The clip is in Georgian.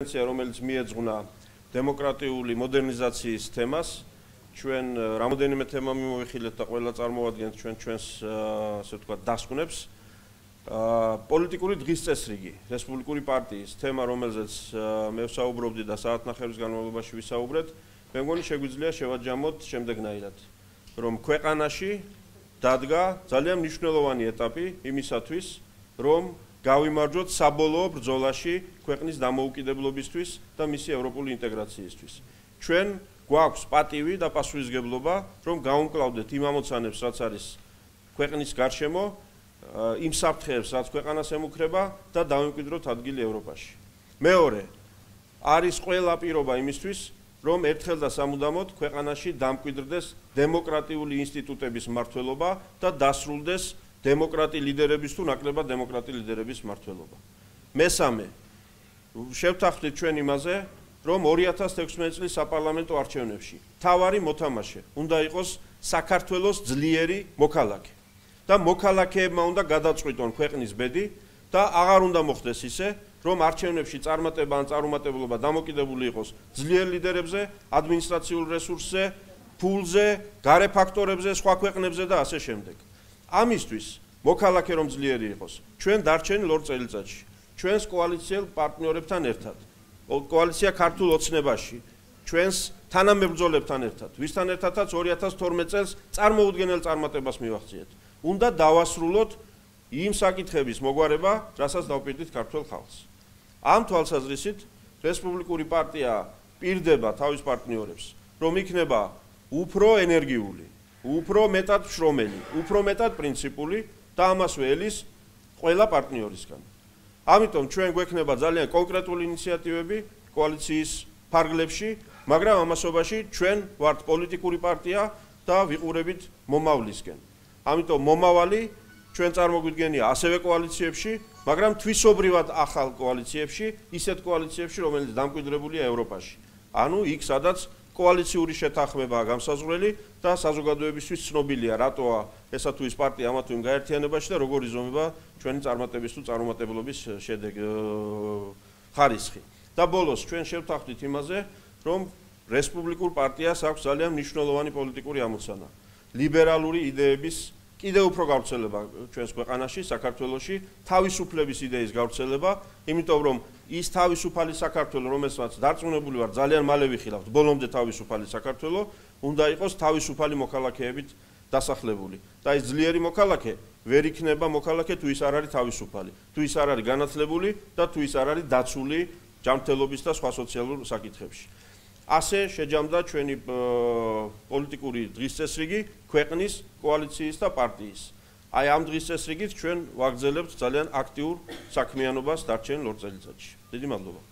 კონფერენცია, რომელიც მიეძღვნა დემოკრატიული მოდერნიზაციის თემას, ჩვენ რამოდენიმე თემა მიმოვიხილეთ და ყველა წარმოადგენთ ჩვენ ჩვენს ასე ვთქვათ დასკვნებს. პოლიტიკური დღის წესრიგი, რესპუბლიკური პარტიის თემა, რომელზეც მე ვსაუბრობდი და საათნახევრის განმავლობაში ვისაუბრეთ, მე მგონი შეგვიძლია შევაჯამოთ შემდეგნაირად, რომ ქვეყანაში დადგა ძალიან მნიშვნელოვანი ეტაპი იმისათვის, რომ გავიმარჯვოთ საბოლოო ბრძოლაში ქვეყნის დამოუკიდებლობისთვის და მისი ევროპული ინტეგრაციისთვის. ჩვენ გვაქვს პატივი და პასუხისგებლობა, რომ გაუმკლავდეთ იმ ამოცანებს, რაც არის ქვეყნის გარშემო, იმ საფრთხეებს, რაც ქვეყანას ემუქრება და დავიმკვიდროთ ადგილი ევროპაში. მეორე, არის ყველა პირობა იმისთვის, რომ ერთხელ და სამუდამოდ ქვეყანაში დამკვიდრდეს დემოკრატიული ინსტიტუტების მართლობა და დასრულდეს დემოკრატი ლიდერების თუ ნაკლებად დემოკრატი ლიდერების მართლობა. მესამე შევთანხმდით ჩვენ იმაზე, რომ 2016 წლის საპარლამენტო არჩევნებში თავარი მოთამაშე უნდა იყოს საქართველოს ძლიერი მოქალაქე. და მოქალაქეებმა უნდა გადაწყვიტონ ქვეყნის ბედი და აღარ უნდა მოხდეს ისე, რომ არჩევნებში წარმატება ან წარუმატებლობა დამოკიდებული იყოს ძლიერ ლიდერებზე, ადმინისტრაციულ რესურსზე, ფულზე, გარე ფაქტორებზე, სხვა ქვეყნებზე და ასე შემდეგ. ამისთვის მოქალაქე რომ ძლიერი იყოს ჩვენ დარჩენილ ორ წელიწადში ჩვენს კოალიციელ პარტნიორებთან ერთად კოალიცია ქართულ ოცნებაში ჩვენს თანამებრძოლებთან ერთად ვისთან ერთადაც 2012 წელს წარმოუდგენელ წარმატებას მივახციეთ. უნდა დავასრულოთ იმ საკითხების მოგვარება რასაც დავპირდით ქართულ ხალხს. ამ თვალსაზრისით რესპუბლიკური პარტია პირდება თავის პარტნიორებს რომ იქნება უფრო ენერგიული უფრო მეტად შრომელი, უფრო მეტად პრინციპული და ამას ველის ყველა პარტნიორისგან. ამიტომ ჩვენ გვექნება ძალიან კონკრეტული ინიციატივები კოალიციის ფარგლებში, მაგრამ ამასობაში ჩვენ ვართ პოლიტიკური პარტია და ვიყურებით მომავლისკენ. ამიტომ მომავალი ჩვენ წარმოგვიდგენია ასევე კოალიციებში, მაგრამ თვისობრივად ახალ კოალიციებში, ისეთ კოალიციებში, რომელიც დამკვიდრებულია ევროპაში. ანუ იქ სადაც კოალიციური შეთანხმებაა გამსაზღვრელი და საზოგადოებისთვის ცნობილია რატოა ესა თუ ის პარტია ამა თუ იმ გაერთიანებაში და როგორ იზომება ჩვენი წარმატების თუ წარუმატებლობის შედეგ ხარისხი. და ბოლოს ჩვენ შევთანხმდით იმაზე, რომ რესპუბლიკურ პარტიას აქვს ძალიან მნიშვნელოვანი პოლიტიკური ამოცანა. ლიბერალური იდეების კიდევ უფრო გავრცელება ჩვენს ქვეყანაში, საქართველოში, თავისუფლების იდეის გავრცელება, იმიტომ რომ ის თავისუფალი საქართველო, რომელსაც დარწმუნებული ვარ, ძალიან მალე ვიხილავთ, ბოლომდე თავისუფალი საქართველო, უნდა იყოს თავისუფალი მოქალაქეებით დასახლებული. და ეს ძლიერი მოქალაქე ვერ იქნება მოქალაქე თუ ის არ არის თავისუფალი, თუ ის არ არის განათლებული და თუ ის არ არის დაცული ჯანმრთელობის და სხვა სოციალურ საკითხებში. ასე შეჯამდა ჩვენი პოლიტიკური დღის წესრიგი ქვეყნის კოალიციის და პარტიის. აი ამ დღის წესრიგით ჩვენ ვაგრძელებთ ძალიან აქტიურ საქმიანობას დარჩენილ ორ წელიწადში. დიდი მადლობა.